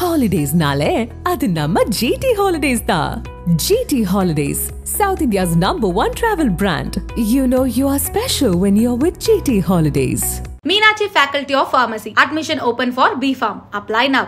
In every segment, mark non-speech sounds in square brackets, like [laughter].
ஹாலிடேஸ்னாலே அது நம்ம ஜிடி ஹாலிடேஸ் தான் GT holidays south India's number one travel brand you know you are special when you are with GT holidays Meenakshi Faculty of Pharmacy. Admission open for B Farm. Apply now.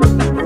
Bye. [laughs]